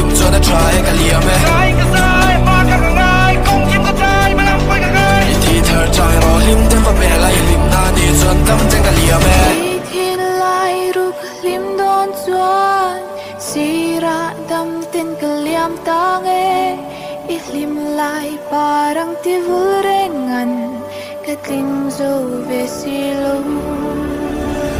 lim cho na try ka liam me sai ka sai pa ka ngai kong kim ka trai ma lam pai ka ngai ti thar chai ro lim tem pa pe lai lim na ni chuan tam chang ka liam me thiên lai ruk lim don chuan sira dam tin ka liam tang e i lim lai parang ti vul ngan, ka tling zo ve si